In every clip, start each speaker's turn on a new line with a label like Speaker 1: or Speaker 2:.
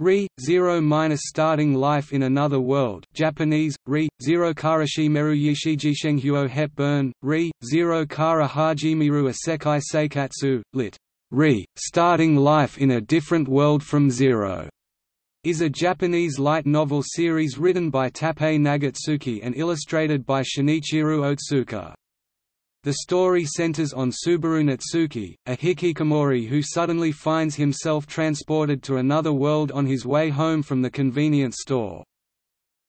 Speaker 1: Re, zero minus starting life in another world Japanese, Re, zero karashi meru yishijishenghuo hepburn, Re, zero kara hajimiru a sekai seikatsu, lit. Re, starting life in a different world from zero, is a Japanese light novel series written by Tappei Nagatsuki and illustrated by Shinichiro Otsuka. The story centers on Subaru Natsuki, a hikikomori who suddenly finds himself transported to another world on his way home from the convenience store.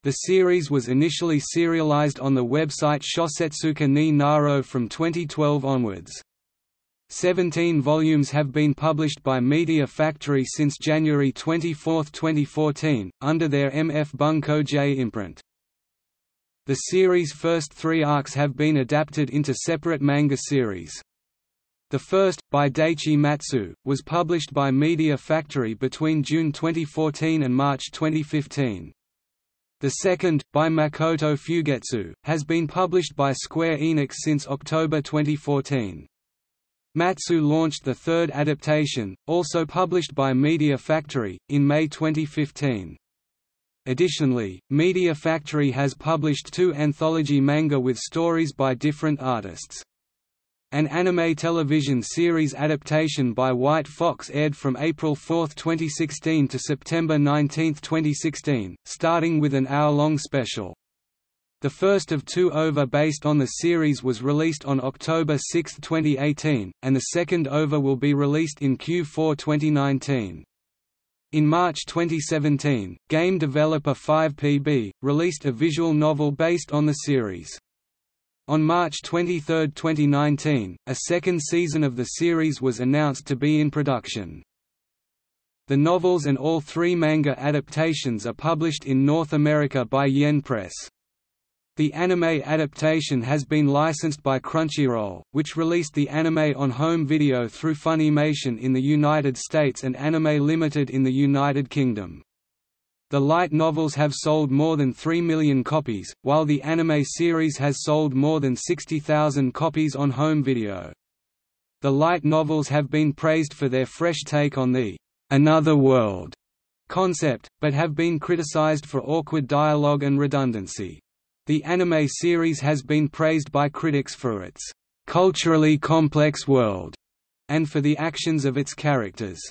Speaker 1: The series was initially serialized on the website Shosetsuka ni Naro from 2012 onwards. Seventeen volumes have been published by Media Factory since January 24, 2014, under their MF Bunko J imprint. The series' first three arcs have been adapted into separate manga series. The first, by Daichi Matsu, was published by Media Factory between June 2014 and March 2015. The second, by Makoto Fugetsu, has been published by Square Enix since October 2014. Matsu launched the third adaptation, also published by Media Factory, in May 2015. Additionally, Media Factory has published two anthology manga with stories by different artists. An anime television series adaptation by White Fox aired from April 4, 2016 to September 19, 2016, starting with an hour-long special. The first of two OVA based on the series was released on October 6, 2018, and the second OVA will be released in Q4 2019. In March 2017, game developer 5PB, released a visual novel based on the series. On March 23, 2019, a second season of the series was announced to be in production. The novels and all three manga adaptations are published in North America by Yen Press. The anime adaptation has been licensed by Crunchyroll, which released the anime on home video through Funimation in the United States and Anime Limited in the United Kingdom. The light novels have sold more than 3 million copies, while the anime series has sold more than 60,000 copies on home video. The light novels have been praised for their fresh take on the another world concept, but have been criticized for awkward dialogue and redundancy. The anime series has been praised by critics for its culturally complex world and for the actions of its characters.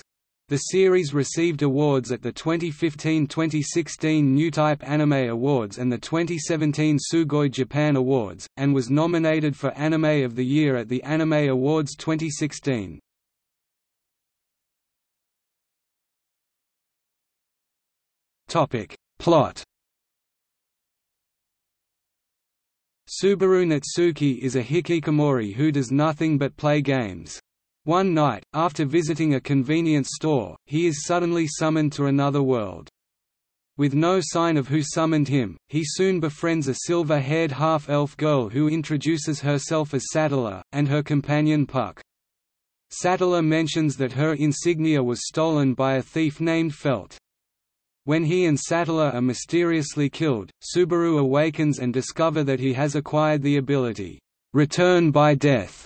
Speaker 1: The series received awards at the 2015–2016 Newtype Anime Awards and the 2017 Sugoi Japan Awards, and was nominated for Anime of the Year at the Anime Awards 2016. Plot Subaru Natsuki is a hikikomori who does nothing but play games. One night, after visiting a convenience store, he is suddenly summoned to another world. With no sign of who summoned him, he soon befriends a silver-haired half-elf girl who introduces herself as Satella, and her companion Puck. Satella mentions that her insignia was stolen by a thief named Felt. When he and Satella are mysteriously killed, Subaru awakens and discover that he has acquired the ability, "'Return by Death",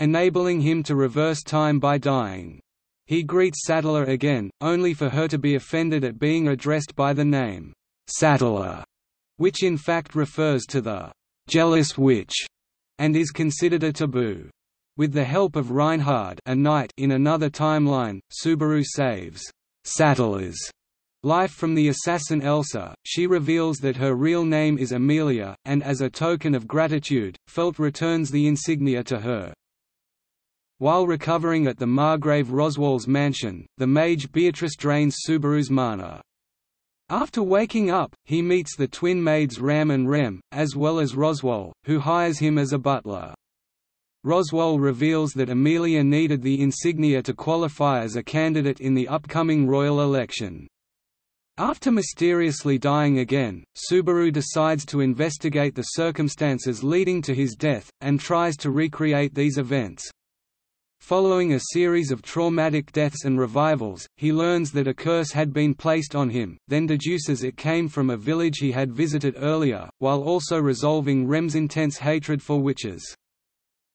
Speaker 1: enabling him to reverse time by dying. He greets Satella again, only for her to be offended at being addressed by the name, Satella, which in fact refers to the jealous witch, and is considered a taboo. With the help of Reinhard a knight in another timeline, Subaru saves Satella's Life from the assassin Elsa, she reveals that her real name is Emilia, and as a token of gratitude, Felt returns the insignia to her. While recovering at the Margrave Roswaal's mansion, the mage Beatrice drains Subaru's mana. After waking up, he meets the twin maids Ram and Rem, as well as Roswaal, who hires him as a butler. Roswaal reveals that Emilia needed the insignia to qualify as a candidate in the upcoming royal election. After mysteriously dying again, Subaru decides to investigate the circumstances leading to his death, and tries to recreate these events. Following a series of traumatic deaths and revivals, he learns that a curse had been placed on him, then deduces it came from a village he had visited earlier, while also resolving Rem's intense hatred for witches.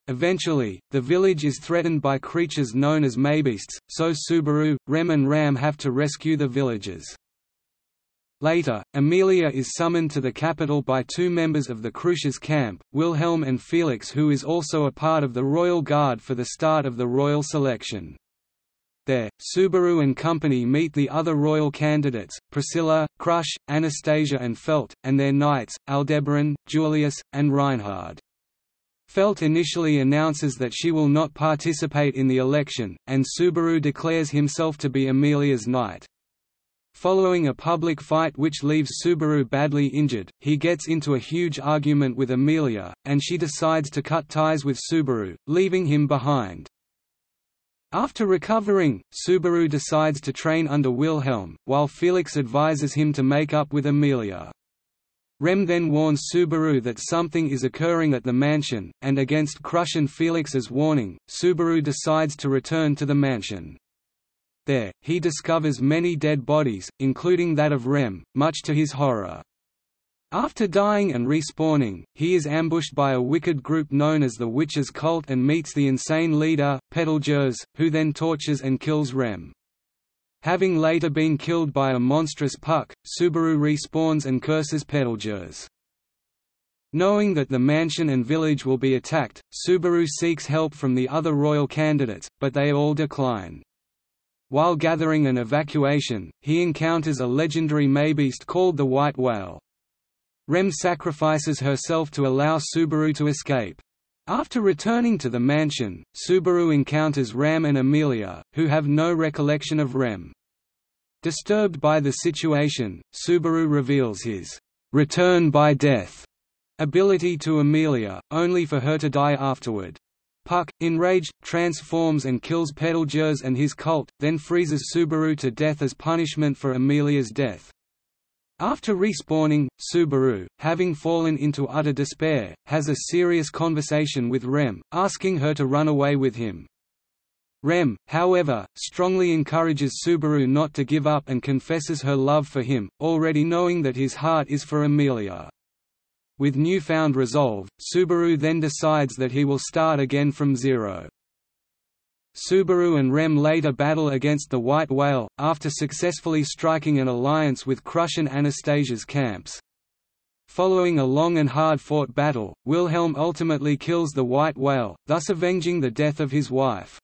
Speaker 1: Eventually, the village is threatened by creatures known as Mabeasts, so Subaru, Rem and Ram have to rescue the villagers. Later, Emilia is summoned to the capital by two members of the Crucius camp, Wilhelm and Felix who is also a part of the Royal Guard for the start of the royal selection. There, Subaru and company meet the other royal candidates, Priscilla, Crusch, Anastasia and Felt, and their knights, Aldebaran, Julius, and Reinhard. Felt initially announces that she will not participate in the election, and Subaru declares himself to be Emilia's knight. Following a public fight which leaves Subaru badly injured, he gets into a huge argument with Emilia, and she decides to cut ties with Subaru, leaving him behind. After recovering, Subaru decides to train under Wilhelm, while Felix advises him to make up with Emilia. Rem then warns Subaru that something is occurring at the mansion, and against Crusch and Felix's warning, Subaru decides to return to the mansion. There, he discovers many dead bodies, including that of Rem, much to his horror. After dying and respawning, he is ambushed by a wicked group known as the Witches' Cult and meets the insane leader, Petelgeuse, who then tortures and kills Rem. Having later been killed by a monstrous puck, Subaru respawns and curses Petelgeuse. Knowing that the mansion and village will be attacked, Subaru seeks help from the other royal candidates, but they all decline. While gathering an evacuation, he encounters a legendary mabeast called the White Whale. Rem sacrifices herself to allow Subaru to escape. After returning to the mansion, Subaru encounters Ram and Emilia, who have no recollection of Rem. Disturbed by the situation, Subaru reveals his «return by death» ability to Emilia, only for her to die afterward. Puck, enraged, transforms and kills Petelgeuse and his cult, then freezes Subaru to death as punishment for Emilia's death. After respawning, Subaru, having fallen into utter despair, has a serious conversation with Rem, asking her to run away with him. Rem, however, strongly encourages Subaru not to give up and confesses her love for him, already knowing that his heart is for Emilia. With newfound resolve, Subaru then decides that he will start again from zero. Subaru and Rem later battle against the White Whale, after successfully striking an alliance with Crusch and Anastasia's camps. Following a long and hard-fought battle, Wilhelm ultimately kills the White Whale, thus avenging the death of his wife.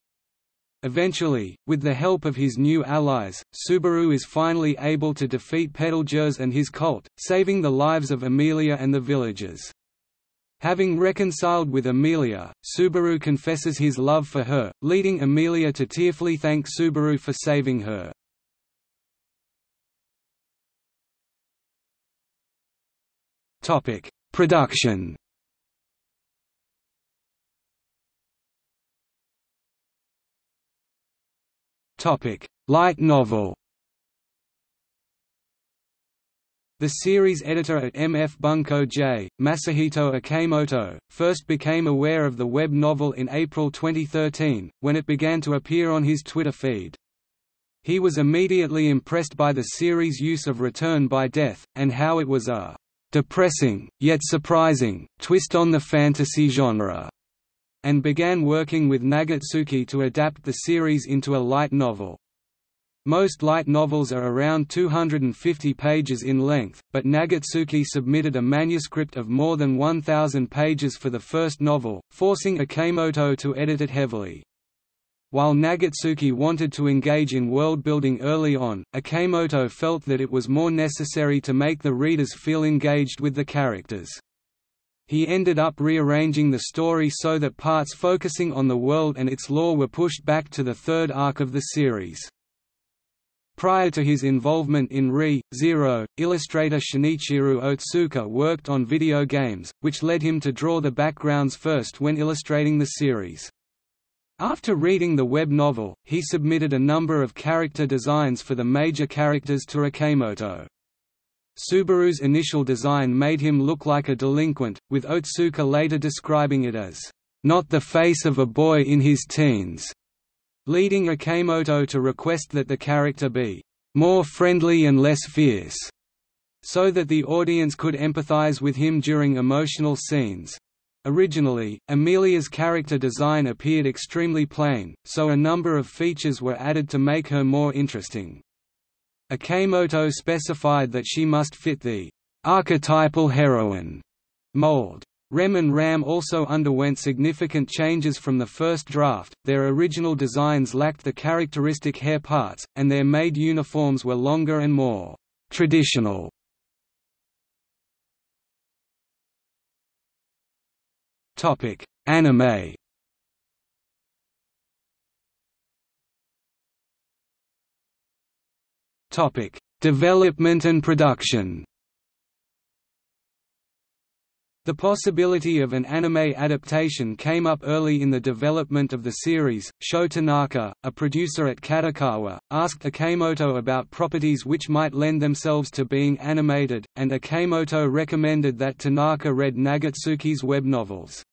Speaker 1: Eventually, with the help of his new allies, Subaru is finally able to defeat Petelgeuse and his cult, saving the lives of Emilia and the villagers. Having reconciled with Emilia, Subaru confesses his love for her, leading Emilia to tearfully thank Subaru for saving her. Production Light novel. The series editor at MF Bunko J, Masahito Akimoto, first became aware of the web novel in April 2013, when it began to appear on his Twitter feed. He was immediately impressed by the series' use of return by death, and how it was a depressing, yet surprising, twist on the fantasy genre, and began working with Nagatsuki to adapt the series into a light novel. Most light novels are around 250 pages in length, but Nagatsuki submitted a manuscript of more than 1,000 pages for the first novel, forcing Akimoto to edit it heavily. While Nagatsuki wanted to engage in world-building early on, Akimoto felt that it was more necessary to make the readers feel engaged with the characters. He ended up rearranging the story so that parts focusing on the world and its lore were pushed back to the third arc of the series. Prior to his involvement in Re, Zero, illustrator Shinichiro Otsuka worked on video games, which led him to draw the backgrounds first when illustrating the series. After reading the web novel, he submitted a number of character designs for the major characters to Akimoto. Subaru's initial design made him look like a delinquent, with Otsuka later describing it as, "...not the face of a boy in his teens." leading Akimoto to request that the character be more friendly and less fierce, so that the audience could empathize with him during emotional scenes. Originally, Emilia's character design appeared extremely plain, so a number of features were added to make her more interesting. Akimoto specified that she must fit the archetypal heroine mold. Rem and Ram also underwent significant changes from the first draft, their original designs lacked the characteristic hair parts, and their maid uniforms were longer and more traditional. Anime Development and production the possibility of an anime adaptation came up early in the development of the series. Sho Tanaka, a producer at Kadokawa, asked Akimoto about properties which might lend themselves to being animated, and Akimoto recommended that Tanaka read Nagatsuki's web novels.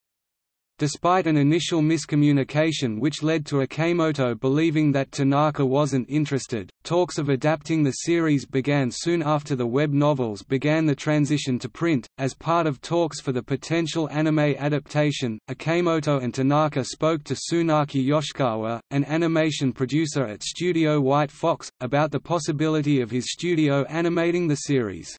Speaker 1: Despite an initial miscommunication which led to Akimoto believing that Tanaka wasn't interested, talks of adapting the series began soon after the web novels began the transition to print. As part of talks for the potential anime adaptation, Akimoto and Tanaka spoke to Tsunaki Yoshikawa, an animation producer at Studio White Fox, about the possibility of his studio animating the series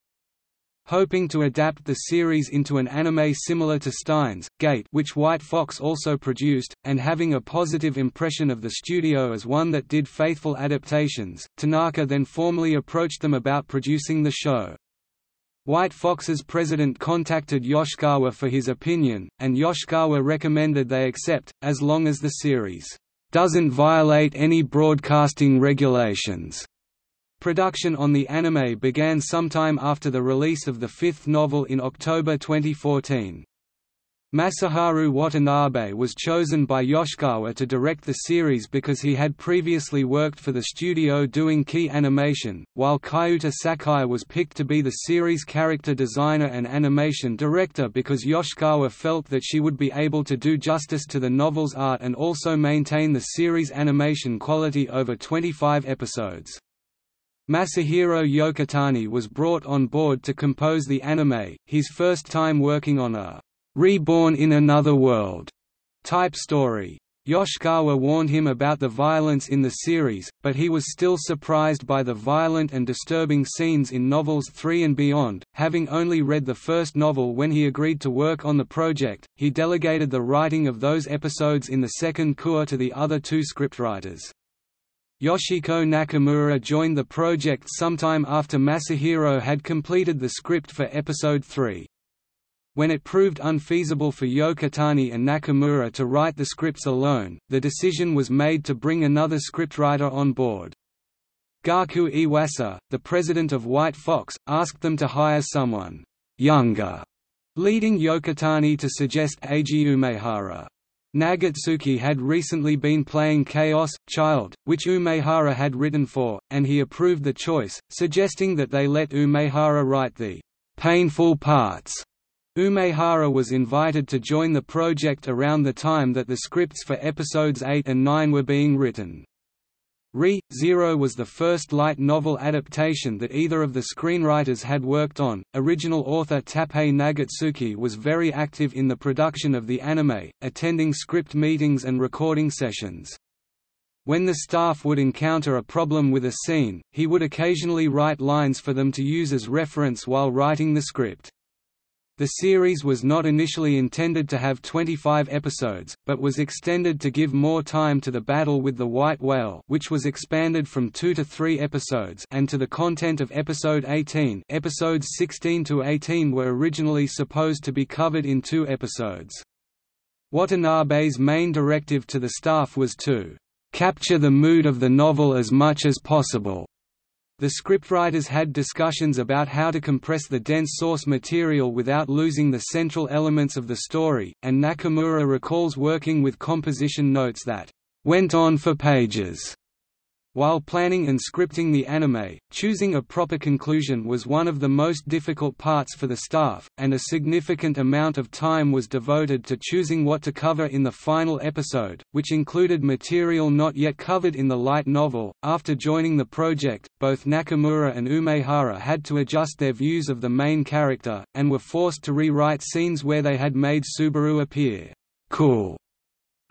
Speaker 1: hoping to adapt the series into an anime similar to Steins Gate which White Fox also produced, and having a positive impression of the studio as one that did faithful adaptations, Tanaka then formally approached them about producing the show. White Fox's president contacted Yoshikawa for his opinion, and Yoshikawa recommended they accept, as long as the series doesn't violate any broadcasting regulations. Production on the anime began sometime after the release of the fifth novel in October 2014. Masaharu Watanabe was chosen by Yoshikawa to direct the series because he had previously worked for the studio doing key animation, while Kyuta Sakai was picked to be the series character designer and animation director because Yoshikawa felt that she would be able to do justice to the novel's art and also maintain the series' animation quality over 25 episodes. Masahiro Yokotani was brought on board to compose the anime, his first time working on a «reborn in another world» type story. Yoshikawa warned him about the violence in the series, but he was still surprised by the violent and disturbing scenes in novels 3 and beyond. Having only read the first novel when he agreed to work on the project, he delegated the writing of those episodes in the second cour to the other two scriptwriters. Yoshiko Nakamura joined the project sometime after Masahiro had completed the script for Episode 3. When it proved unfeasible for Yokotani and Nakamura to write the scripts alone, the decision was made to bring another scriptwriter on board. Gaku Iwasa, the president of White Fox, asked them to hire someone younger, leading Yokotani to suggest Eiji Umehara. Nagatsuki had recently been playing Chaos, Child, which Umehara had written for, and he approved the choice, suggesting that they let Umehara write the painful parts. Umehara was invited to join the project around the time that the scripts for episodes 8 and 9 were being written. Re. Zero was the first light novel adaptation that either of the screenwriters had worked on. Original author Tappei Nagatsuki was very active in the production of the anime, attending script meetings and recording sessions. When the staff would encounter a problem with a scene, he would occasionally write lines for them to use as reference while writing the script. The series was not initially intended to have 25 episodes, but was extended to give more time to the battle with the White Whale which was expanded from 2 to 3 episodes and to the content of Episode 18 episodes 16 to 18 were originally supposed to be covered in two episodes. Watanabe's main directive to the staff was to "...capture the mood of the novel as much as possible." The scriptwriters had discussions about how to compress the dense source material without losing the central elements of the story, and Nakamura recalls working with composition notes that went on for pages. While planning and scripting the anime, choosing a proper conclusion was one of the most difficult parts for the staff, and a significant amount of time was devoted to choosing what to cover in the final episode, which included material not yet covered in the light novel. After joining the project, both Nakamura and Umehara had to adjust their views of the main character, and were forced to rewrite scenes where they had made Subaru appear cool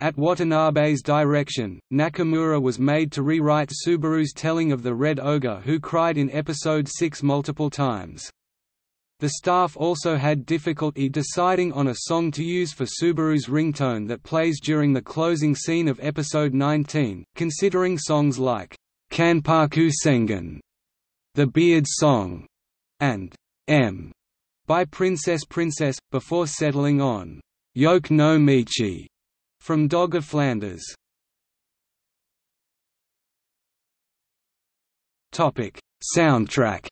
Speaker 1: at Watanabe's direction, Nakamura was made to rewrite Subaru's telling of the Red Ogre who cried in Episode 6 multiple times. The staff also had difficulty deciding on a song to use for Subaru's ringtone that plays during the closing scene of Episode 19, considering songs like Kanpaku Sengen, The Beard Song, and M by Princess Princess, before settling on Yoake no Michi from Dog of Flanders Soundtrack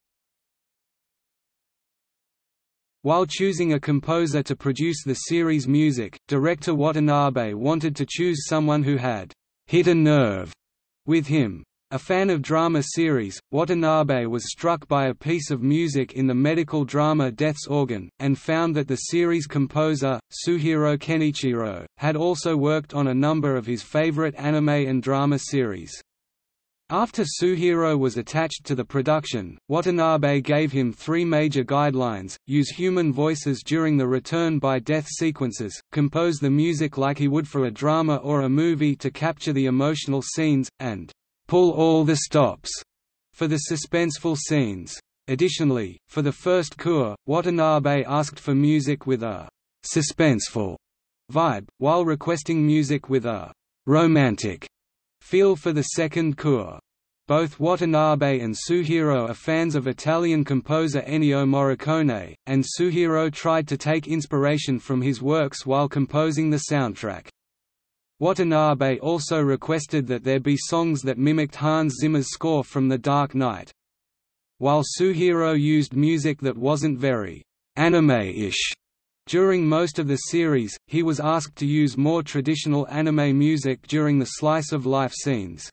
Speaker 1: While choosing a composer to produce the series' music, director Watanabe wanted to choose someone who had «hit a nerve» with him. A fan of drama series, Watanabe was struck by a piece of music in the medical drama Death's Organ, and found that the series composer, Suehiro Kenichiro, had also worked on a number of his favorite anime and drama series. After Suehiro was attached to the production, Watanabe gave him three major guidelines, use human voices during the return by death sequences, compose the music like he would for a drama or a movie to capture the emotional scenes, and pull all the stops for the suspenseful scenes. Additionally, for the first cour, Watanabe asked for music with a suspenseful vibe, while requesting music with a romantic feel for the second cour. Both Watanabe and Suehiro are fans of Italian composer Ennio Morricone, and Suehiro tried to take inspiration from his works while composing the soundtrack. Watanabe also requested that there be songs that mimicked Hans Zimmer's score from The Dark Knight. While Suehiro used music that wasn't very anime-ish during most of the series, he was asked to use more traditional anime music during the slice-of-life scenes.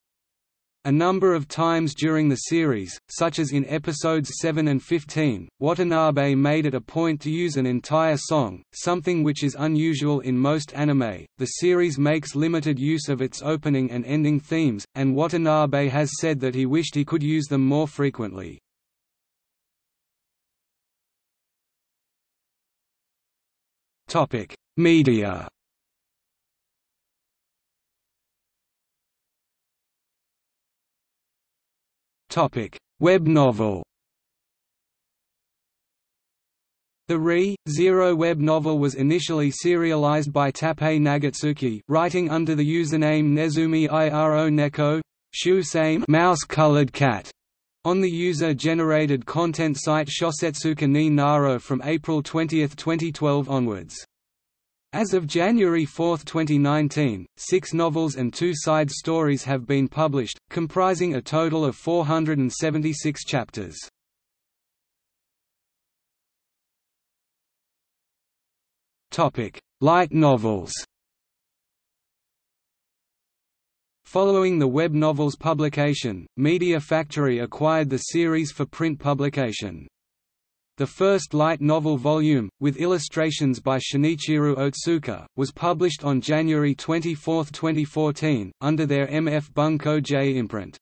Speaker 1: A number of times during the series, such as in episodes 7 and 15, Watanabe made it a point to use an entire song, something which is unusual in most anime. The series makes limited use of its opening and ending themes, and Watanabe has said that he wished he could use them more frequently. Topic: Media Web novel The Re. Zero web novel was initially serialized by Tappei Nagatsuki writing under the username Nezumi Iro Neko Shu same mouse-colored cat on the user-generated content site Shosetsuka ni Naro from April 20, 2012 onwards. As of January 4, 2019, six novels and two side stories have been published, comprising a total of 476 chapters. Light novels Following the web novel's publication, Media Factory acquired the series for print publication. The first light novel volume, with illustrations by Shinichiro Otsuka, was published on January 24, 2014, under their MF Bunko J imprint.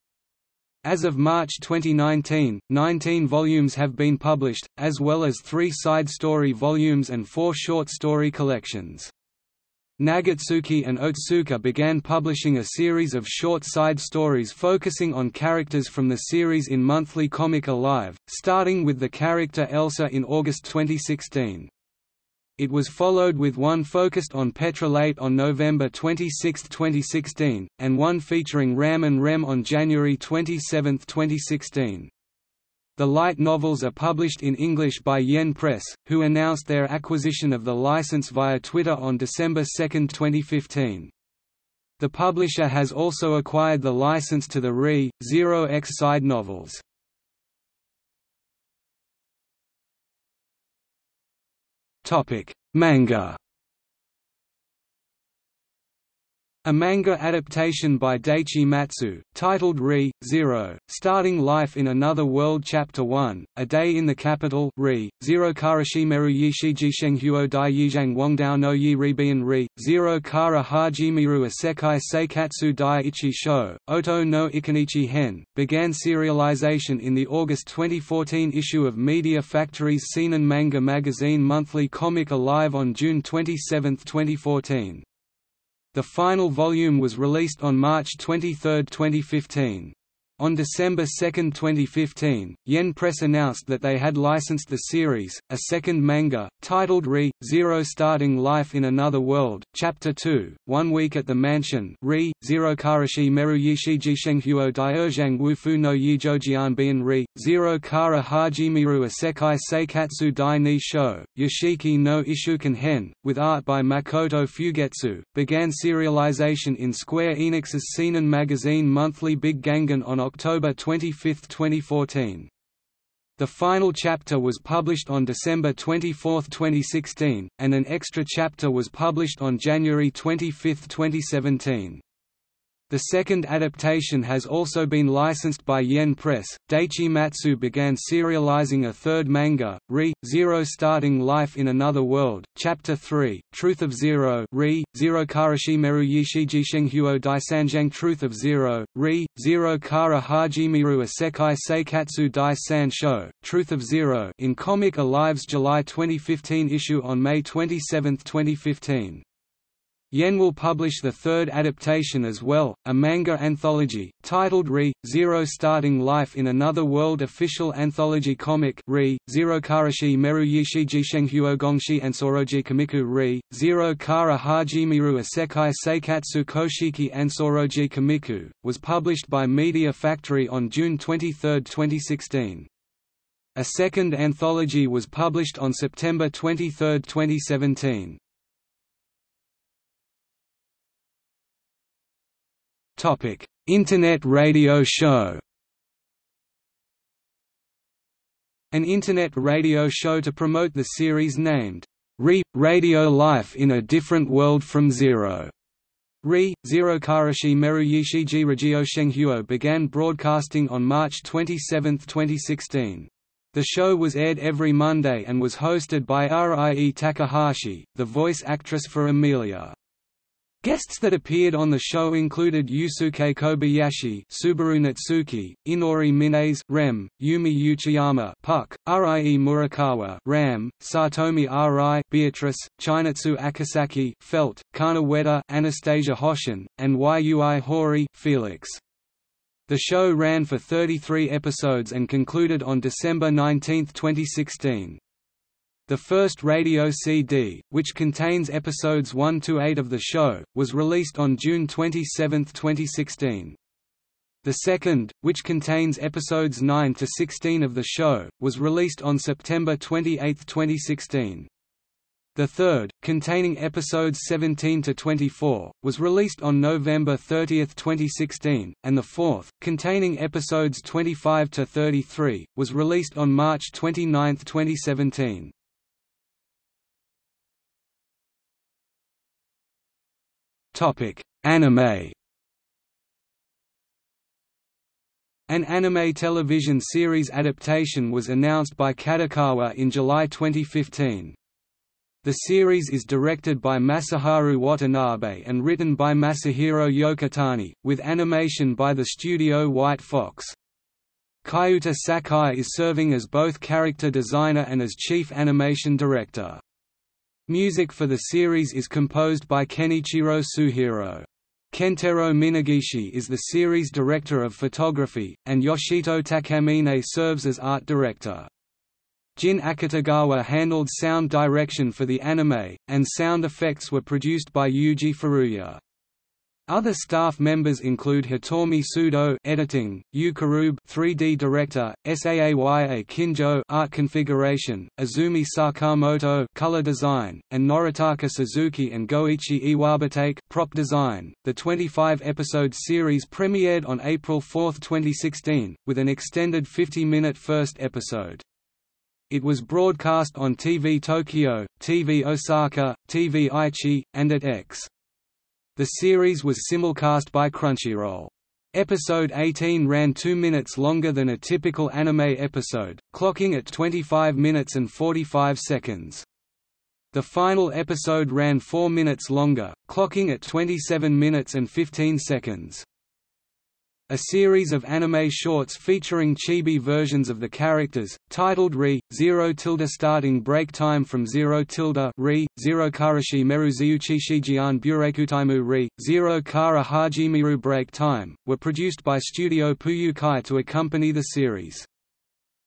Speaker 1: As of March 2019, 19 volumes have been published, as well as three side story volumes and four short story collections. Nagatsuki and Otsuka began publishing a series of short side stories focusing on characters from the series in Monthly Comic Alive, starting with the character Elsa in August 2016. It was followed with one focused on Petrolate on November 26, 2016, and one featuring Ram and Rem on January 27, 2016. The light novels are published in English by Yen Press, who announced their acquisition of the license via Twitter on December 2, 2015. The publisher has also acquired the license to the Re. Zero X side novels. Manga A manga adaptation by Daichi Matsu, titled Re, Zero, Starting Life in Another World Chapter 1, A Day in the Capital Re, Zero Karashimeru Yishiji Shenghuo Dai Yizhang Wangdao no Yi Ribian Re, Zero Kara Hajimiru Isekai Seikatsu Dai Ichi Sho, Oto no Ikenichi Hen, began serialization in the August 2014 issue of Media Factory's Seinen Manga magazine monthly comic Alive on June 27, 2014. The final volume was released on March 23, 2015. On December 2, 2015, Yen Press announced that they had licensed the series, a second manga, titled Re, Zero Starting Life in Another World, Chapter 2, One Week at the Mansion Re, Zero Karashi Meru Yishiji Shenghuo Diozhang Wufu no Yijojian Bian Re, Zero Kara Hajimiru Isekai Seikatsu Dai Ni Sho, Yoshiki no Ishukan Hen, with art by Makoto Fugetsu, began serialization in Square Enix's Seinen magazine monthly Big Gangan on October 25, 2014. The final chapter was published on December 24, 2016, and an extra chapter was published on January 25, 2017. The second adaptation has also been licensed by Yen Press. Daichi Matsu began serializing a third manga, Re, Zero Starting Life in Another World, Chapter 3, Truth of Zero Re, Zero Karashi Meru Yishiji Shenghuo Daisanjang Truth of Zero, Re, Zero Kara Hajimiru Isekai Seikatsu Dai San Sho, Truth of Zero in Comic Alive's July 2015 issue on May 27, 2015. Yen will publish the third adaptation as well, a manga anthology, titled Re, Zero Starting Life in Another World official anthology comic Re, Zero Karashi Meru Yishiji Shenghuo Gongshi Ansoroji Kamiku Re, Zero Kara Hajimiru Isekai Seikatsu Koshiki Ansoroji Kamiku, was published by Media Factory on June 23, 2016. A second anthology was published on September 23, 2017. Topic: Internet radio show. An internet radio show to promote the series named Re Radio Life in a Different World from Zero. Re, Zero Karashi Meru Yishiji Regio Shenghuo began broadcasting on March 27, 2016. The show was aired every Monday and was hosted by Rie Takahashi, the voice actress for Emilia. Guests that appeared on the show included Yusuke Kobayashi, Subaru Natsuki, Inori Minaze, Rem, Yumi Uchiyama, Puck, Rie Murakawa, Ram, Satomi Arai, Beatrice, Chinatsu Akasaki, Felt, Kana Ueda, Anastasia Hoshin, and Yui Horie, Felix. The show ran for 33 episodes and concluded on December 19, 2016. The first radio CD, which contains episodes 1 to 8 of the show, was released on June 27, 2016. The second, which contains episodes 9 to 16 of the show, was released on September 28, 2016. The third, containing episodes 17 to 24, was released on November 30, 2016, and the fourth, containing episodes 25 to 33, was released on March 29, 2017. Topic: Anime. An anime television series adaptation was announced by Kadokawa in July 2015. The series is directed by Masaharu Watanabe and written by Masahiro Yokotani, with animation by the studio White Fox. Kyuta Sakai is serving as both character designer and as chief animation director. Music for the series is composed by Kenichiro Suehiro. Kentaro Minagishi is the series director of photography, and Yoshito Takamine serves as art director. Jin Akutagawa handled sound direction for the anime, and sound effects were produced by Yuji Furuya. Other staff members include Hitomi Sudo editing, Yu Karube 3D director, Saaya Kinjo art configuration, Azumi Sakamoto color design, and Noritaka Suzuki and Goichi Iwabutake prop design. The 25-episode series premiered on April 4, 2016, with an extended 50-minute first episode. It was broadcast on TV Tokyo, TV Osaka, TV Aichi, and AT-X. The series was simulcast by Crunchyroll. Episode 18 ran 2 minutes longer than a typical anime episode, clocking at 25 minutes and 45 seconds. The final episode ran 4 minutes longer, clocking at 27 minutes and 15 seconds. A series of anime shorts featuring chibi versions of the characters, titled Re, Zero tilde starting break time from Zero tilde Re, Zero Karashi Meru Zyuchi Shijian Burekutaimu Re, Zero Kara Hajimiru break time, were produced by Studio Puyukai to accompany the series.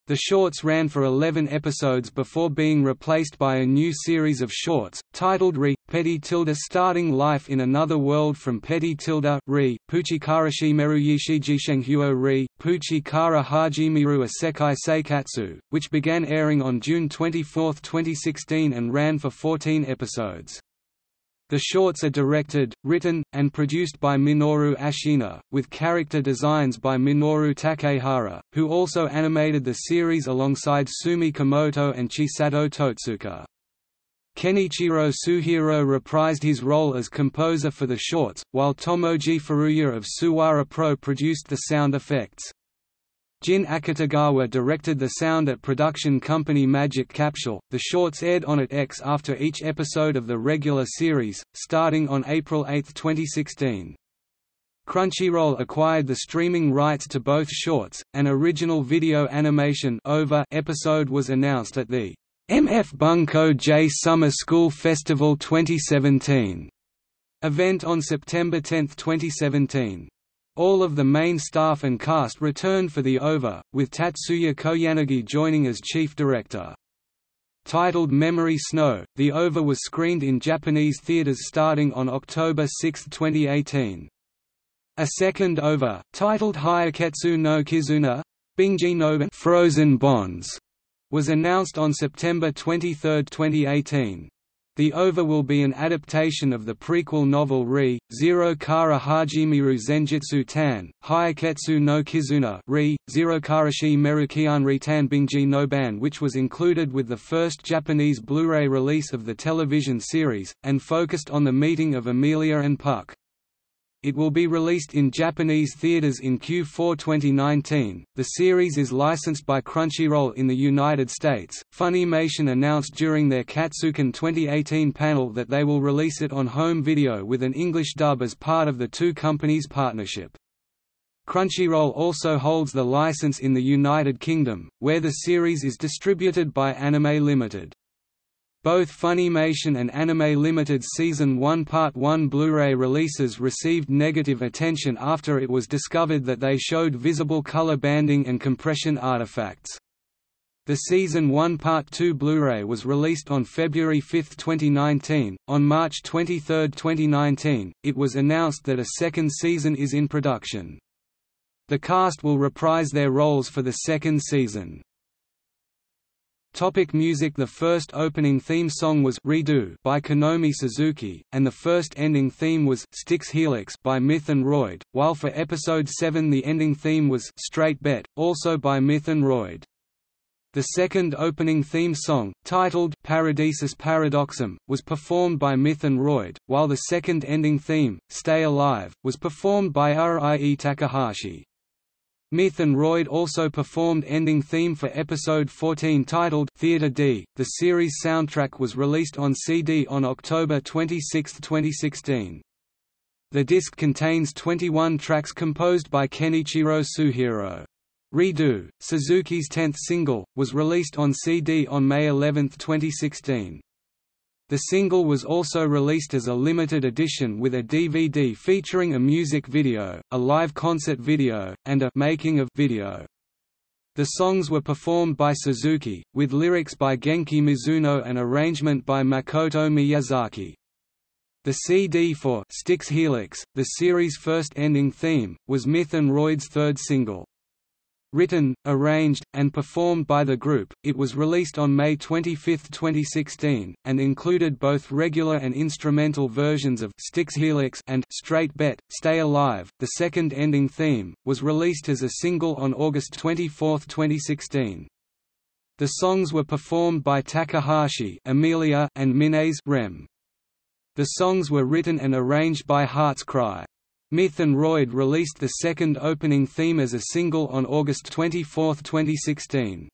Speaker 1: The shorts ran for 11 episodes before being replaced by a new series of shorts, titled Re, Petty Tilda starting life in another world from Petty Tilda Re, Puchikarashi Meru Yishijishenghuo Re, Puchikara Hajimiru Isekai Seikatsu, which began airing on June 24, 2016 and ran for 14 episodes. The shorts are directed, written, and produced by Minoru Ashina, with character designs by Minoru Takehara, who also animated the series alongside Sumi Komoto and Chisato Totsuka. Kenichiro Suehiro reprised his role as composer for the shorts, while Tomoji Furuya of Suwara Pro produced the sound effects. Jin Akutagawa directed the sound at production company Magic Capsule. The shorts aired on AT-X after each episode of the regular series, starting on April 8, 2016. Crunchyroll acquired the streaming rights to both shorts. An original video animation OVA episode was announced at the MF Bunko J Summer School Festival 2017 event on September 10, 2017. All of the main staff and cast returned for the OVA, with Tatsuya Koyanagi joining as chief director. Titled Memory Snow, the OVA was screened in Japanese theaters starting on October 6, 2018. A second OVA, titled Hyaketsu no Kizuna Bingji no Frozen Bonds, was announced on September 23, 2018. The OVA will be an adaptation of the prequel novel Re, Zero Kara Hajimiru Zenjitsu Tan, Hyaketsu no Kizuna Re, Zero Kara Karashi Merukian Tan Bingji no Ban which was included with the first Japanese Blu-ray release of the television series, and focused on the meeting of Emilia and Puck. It will be released in Japanese theaters in Q4 2019. The series is licensed by Crunchyroll in the United States. Funimation announced during their Katsucon 2018 panel that they will release it on home video with an English dub as part of the two companies' partnership. Crunchyroll also holds the license in the United Kingdom, where the series is distributed by Anime Limited. Both Funimation and Anime Limited Season 1 Part 1 Blu-ray releases received negative attention after it was discovered that they showed visible color banding and compression artifacts. The Season 1 Part 2 Blu-ray was released on February 5, 2019. On March 23, 2019, it was announced that a second season is in production. The cast will reprise their roles for the second season. Topic music The first opening theme song was Redo by Konomi Suzuki, and the first ending theme was Styx Helix by Myth and Roid, while for episode 7 the ending theme was Straight Bet, also by Myth and Roid. The second opening theme song, titled Paradisus Paradoxum, was performed by Myth and Roid, while the second ending theme, Stay Alive, was performed by Rie Takahashi. Myth and Roid also performed ending theme for episode 14 titled Theater D. The series soundtrack was released on CD on October 26, 2016. The disc contains 21 tracks composed by Kenichiro Suehiro. Redo, Suzuki's 10th single, was released on CD on May 11, 2016. The single was also released as a limited edition with a DVD featuring a music video, a live concert video, and a «making of» video. The songs were performed by Suzuki, with lyrics by Genki Mizuno and arrangement by Makoto Miyazaki. The CD for Styx Helix, the series' first ending theme, was Myth and Roid's third single. Written, arranged, and performed by the group, it was released on May 25, 2016, and included both regular and instrumental versions of Styx Helix and Straight Bet, Stay Alive. The second ending theme was released as a single on August 24, 2016. The songs were performed by Takahashi, Emilia, and Minaze Rem. The songs were written and arranged by Heart's Cry. Myth and Roid released the second opening theme as a single on August 24, 2016.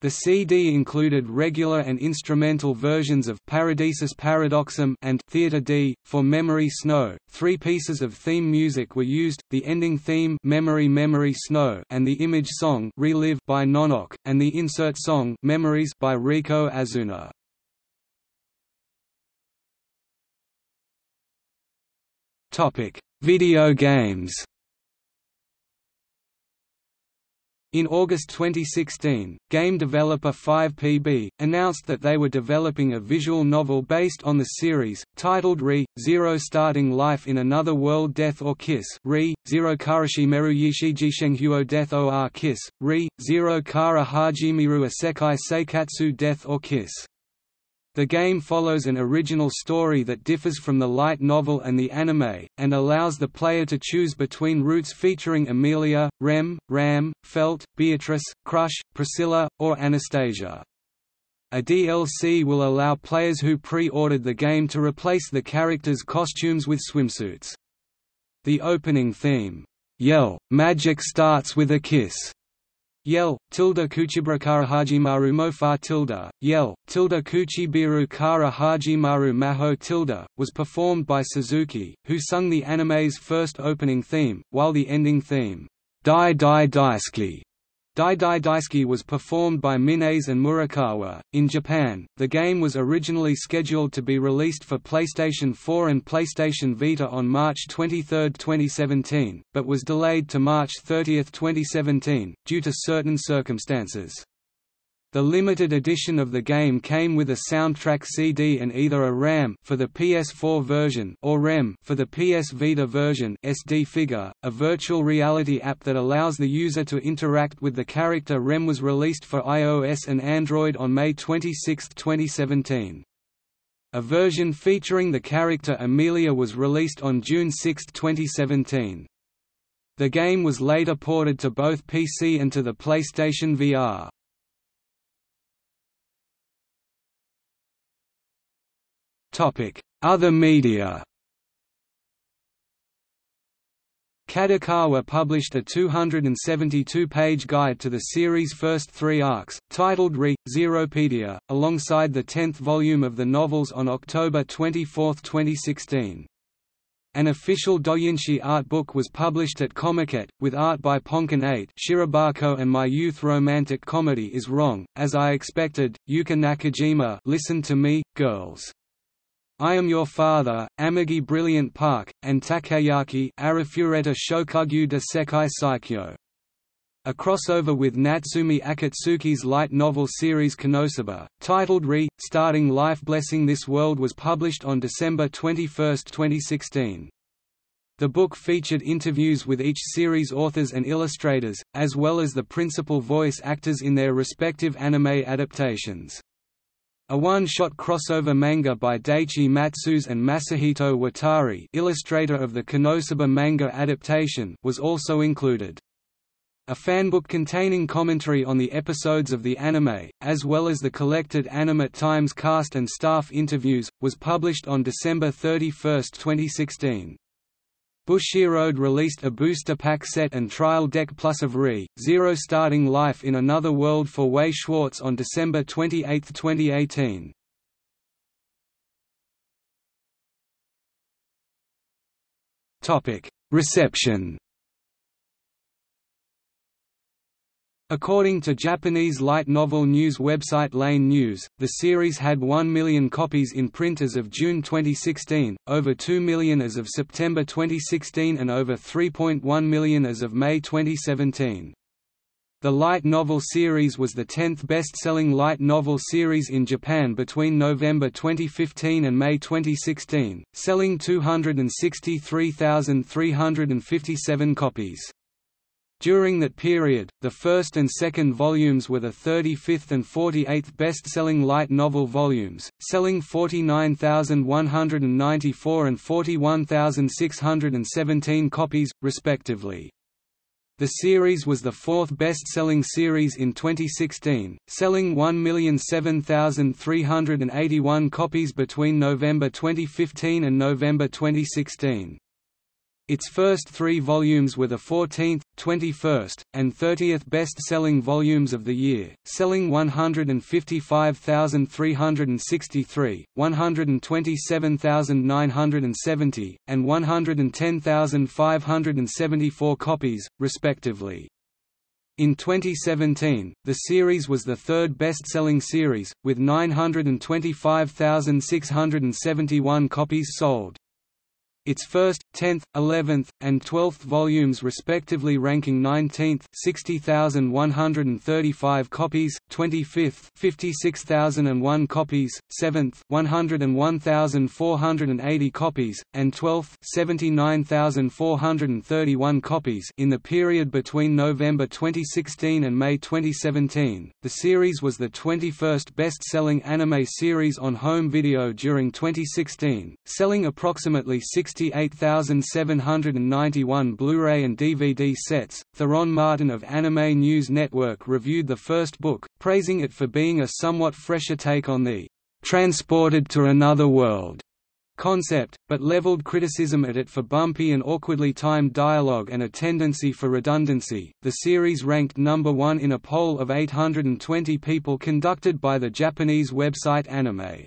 Speaker 1: The CD included regular and instrumental versions of Paradisus Paradoxum and Theatre D. For Memory Snow, three pieces of theme music were used, the ending theme Memory Memory Snow and the image song Relive by Nonok, and the insert song Memories by Riko Azuna. Video games In August 2016, game developer 5PB, announced that they were developing a visual novel based on the series, titled Re, Zero Starting Life in Another World Death or Kiss Re, Zero Karashi Meru Yishiji Death or Kiss, Re, Zero Kara Hajimiru Isekai Seikatsu Death or Kiss. The game follows an original story that differs from the light novel and the anime, and allows the player to choose between routes featuring Emilia, Rem, Ram, Felt, Beatrice, Crusch, Priscilla, or Anastasia. A DLC will allow players who pre-ordered the game to replace the characters' costumes with swimsuits. The opening theme, Yell, Magic Starts with a Kiss, Yell, tilde Kuchibra Kara Hajimaru Mofa tilde, Yell, tilde Kuchibiru Kara Hajimaru Maho tilde, was performed by Suzuki, who sung the anime's first opening theme, while the ending theme, Dai Dai Daisuke, Dai Dai Daisuke was performed by Minase and Murakawa. In Japan, the game was originally scheduled to be released for PlayStation 4 and PlayStation Vita on March 23, 2017, but was delayed to March 30, 2017, due to certain circumstances. The limited edition of the game came with a soundtrack CD and either a Ram for the PS4 version or Rem for the PS Vita version SD figure. A virtual reality app that allows the user to interact with the character Rem was released for iOS and Android on May 26, 2017. A version featuring the character Emilia was released on June 6, 2017. The game was later ported to both PC and to the PlayStation VR. Other media. Kadokawa published a 272-page guide to the series' first three arcs, titled Re, Zeropedia, alongside the tenth volume of the novels on October 24, 2016. An official doujinshi art book was published at Comiket, with art by Ponkan 8 Shirobako and My Youth Romantic Comedy is Wrong, As I Expected, Yuka Nakajima Listen to Me, Girls I Am Your Father, Amagi Brilliant Park, and Takayaki Arifureta Shokugyo de Sekai Saikyo. A crossover with Natsumi Akatsuki's light novel series Konosuba, titled Re, Starting Life Blessing This World was published on December 21, 2016. The book featured interviews with each series authors and illustrators, as well as the principal voice actors in their respective anime adaptations. A one-shot crossover manga by Daichi Matsuse and Masahito Watari illustrator of the Konosuba manga adaptation was also included. A fanbook containing commentary on the episodes of the anime, as well as the collected Anime Times cast and staff interviews, was published on December 31, 2016. Bushiroad released a booster pack set and trial deck plus of Re, Zero Starting Life in Another World for Weiss Schwarz on December 28, 2018. Reception According to Japanese light novel news website Lane News, the series had 1 million copies in print as of June 2016, over 2 million as of September 2016 and over 3.1 million as of May 2017. The light novel series was the 10th best-selling light novel series in Japan between November 2015 and May 2016, selling 263,357 copies. During that period, the first and second volumes were the 35th and 48th best-selling light novel volumes, selling 49,194 and 41,617 copies, respectively. The series was the fourth best-selling series in 2016, selling 1,007,381 copies between November 2015 and November 2016. Its first three volumes were the 14th, 21st, and 30th best-selling volumes of the year, selling 155,363, 127,970, and 110,574 copies, respectively. In 2017, the series was the third best-selling series, with 925,671 copies sold. Its first, 10th, 11th, and 12th volumes respectively ranking 19th 60,135 copies, 25th 56,001 copies, 7th 101,480 copies, and 12th 79,431 copies in the period between November 2016 and May 2017. The series was the 21st best-selling anime series on home video during 2016, selling approximately 60 68,791 Blu-ray and DVD sets. Theron Martin of Anime News Network reviewed the first book, praising it for being a somewhat fresher take on the transported to another world concept, but leveled criticism at it for bumpy and awkwardly timed dialogue and a tendency for redundancy. The series ranked number one in a poll of 820 people conducted by the Japanese website Anime.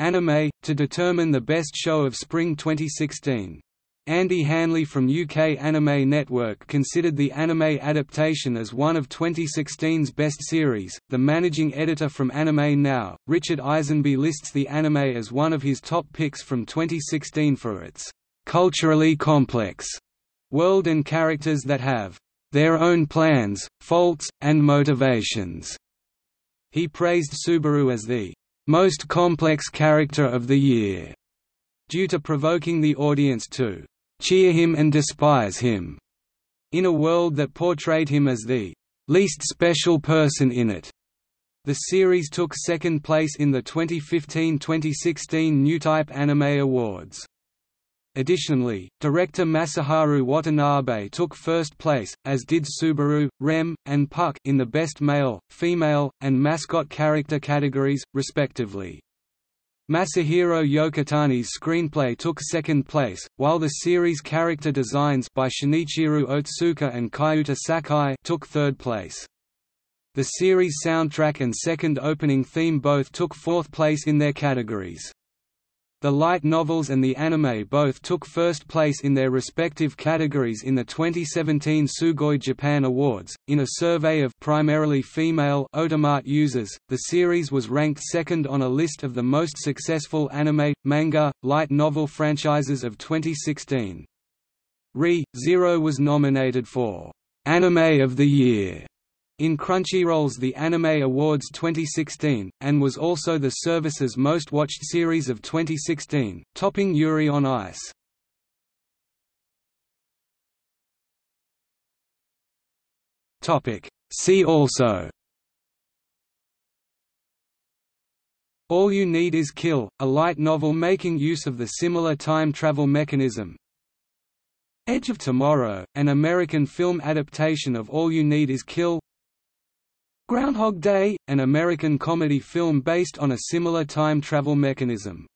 Speaker 1: Anime, to determine the best show of spring 2016. Andy Hanley from UK Anime Network considered the anime adaptation as one of 2016's best series. The managing editor from Anime Now, Richard Eisenbeis, lists the anime as one of his top picks from 2016 for its culturally complex world and characters that have their own plans, faults, and motivations. He praised Subaru as the most complex character of the year, due to provoking the audience to cheer him and despise him, in a world that portrayed him as the least special person in it. The series took second place in the 2015–2016 Newtype Anime Awards. Additionally, director Masaharu Watanabe took first place, as did Subaru, Rem, and Puck in the Best Male, Female, and Mascot Character categories, respectively. Masahiro Yokotani's screenplay took second place, while the series character designs by Shinichiro Otsuka and Kyuta Sakai took third place. The series soundtrack and second opening theme both took fourth place in their categories. The light novels and the anime both took first place in their respective categories in the 2017 Sugoi Japan Awards. In a survey of primarily female Otamart users, the series was ranked second on a list of the most successful anime, manga, light novel franchises of 2016. Re: Zero was nominated for Anime of the Year in Crunchyroll's The Anime Awards 2016, and was also the service's most watched series of 2016, topping Yuri on Ice. See also. All You Need Is Kill, a light novel making use of the similar time travel mechanism. Edge of Tomorrow, an American film adaptation of All You Need Is Kill Groundhog Day, an American comedy film based on a similar time travel mechanism.